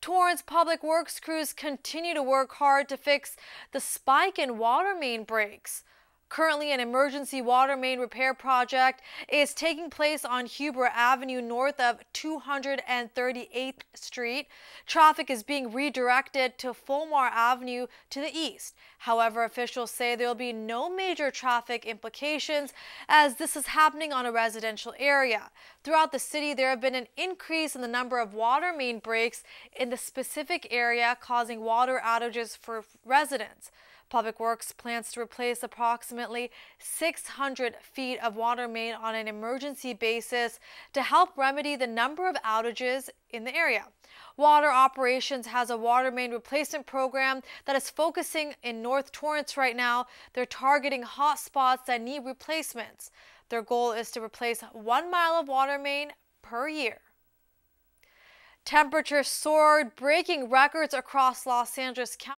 Torrance Public Works crews continue to work hard to fix the spike in water main breaks. Currently, an emergency water main repair project is taking place on Huber Avenue north of 238th Street. Traffic is being redirected to Fulmar Avenue to the east. However, officials say there will be no major traffic implications as this is happening on a residential area. Throughout the city, there have been an increase in the number of water main breaks in the specific area, causing water outages for residents. Public Works plans to replace approximately 600 feet of water main on an emergency basis to help remedy the number of outages in the area. Water Operations has a water main replacement program that is focusing in North Torrance right now. They're targeting hot spots that need replacements. Their goal is to replace one mile of water main per year. Temperatures soared, breaking records across Los Angeles County.